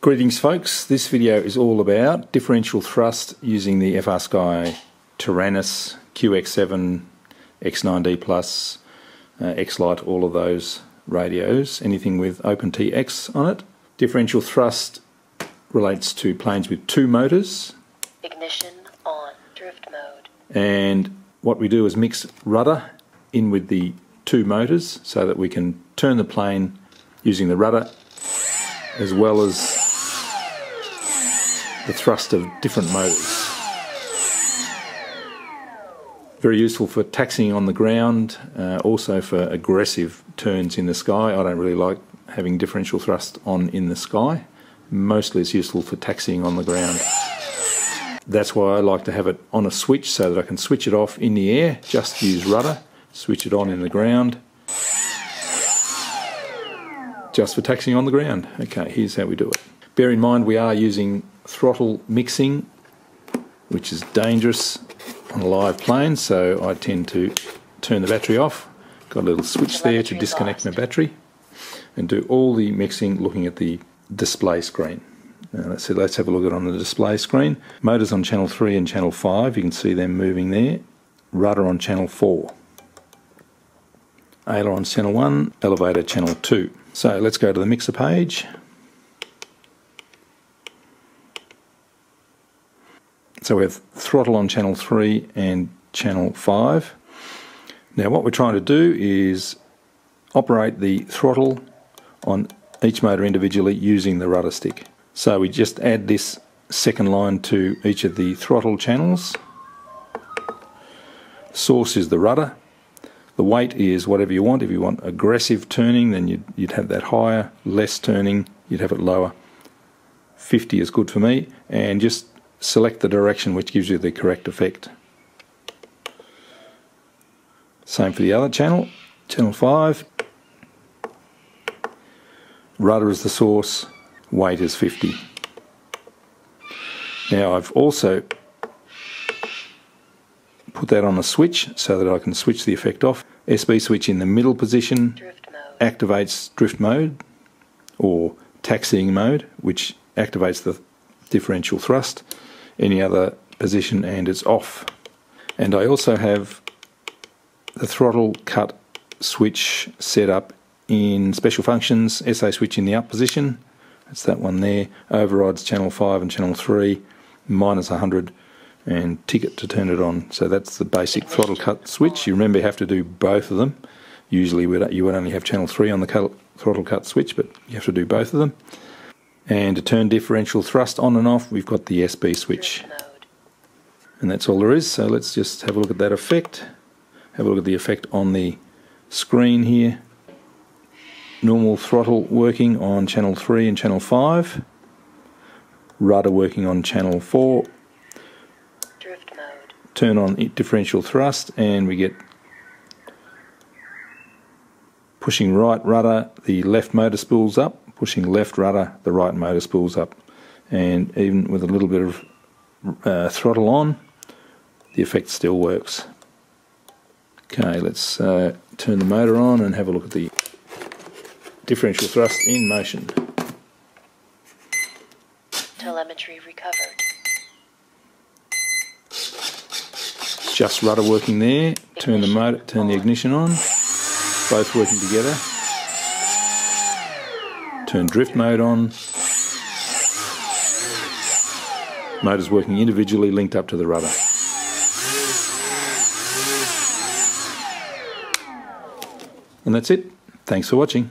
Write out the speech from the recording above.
Greetings folks, this video is all about differential thrust using the FrSky Taranis QX7, X9D Plus, uh, X-Lite, all of those radios, anything with OpenTX on it. Differential thrust relates to planes with two motors. Ignition on drift mode. And what we do is mix rudder in with the two motors so that we can turn the plane using the rudder as well as the thrust of different motors. Very useful for taxiing on the ground, uh, also for aggressive turns in the sky. I don't really like having differential thrust on in the sky. Mostly it's useful for taxiing on the ground. That's why I like to have it on a switch so that I can switch it off in the air, just use rudder, switch it on in the ground, just for taxiing on the ground. Okay, here's how we do it. Bear in mind we are using throttle mixing, which is dangerous on a live plane, so I tend to turn the battery off. Got a little switch there to disconnect my battery and do all the mixing looking at the display screen. Now let's, see, let's have a look at on the display screen. Motors on channel 3 and channel 5, you can see them moving there. Rudder on channel 4. Ailerons channel 1, elevator channel 2. So let's go to the mixer page. So we have throttle on channel 3 and channel 5. Now what we're trying to do is operate the throttle on each motor individually using the rudder stick. So we just add this second line to each of the throttle channels. Source is the rudder. The weight is whatever you want. If you want aggressive turning, then you'd, you'd have that higher. Less turning, you'd have it lower. 50 is good for me. And just select the direction which gives you the correct effect. Same for the other channel, channel 5. Rudder is the source, weight is 50. Now I've also put that on a switch so that I can switch the effect off. SB switch in the middle position activates drift mode or taxiing mode, which activates the differential thrust any other position and it's off. And I also have the throttle cut switch set up in special functions, SA switch in the up position, that's that one there, overrides channel 5 and channel 3, minus 100 and ticket to turn it on. So that's the basic throttle cut switch. You remember you have to do both of them. Usually you would only have channel 3 on the throttle cut switch, but you have to do both of them. And to turn differential thrust on and off, we've got the SB switch. And that's all there is, so let's just have a look at that effect. Have a look at the effect on the screen here. Normal throttle working on channel 3 and channel 5. Rudder working on channel 4. Turn on differential thrust and we get pushing right rudder, the left motor spools up pushing left rudder, the right motor spools up. And even with a little bit of uh, throttle on, the effect still works. Okay, let's uh, turn the motor on and have a look at the differential thrust in motion. Telemetry recovered. Just rudder working there. Turn the motor, turn the ignition on. Both working together turn drift mode on. Motors working individually linked up to the rudder. And that's it. Thanks for watching.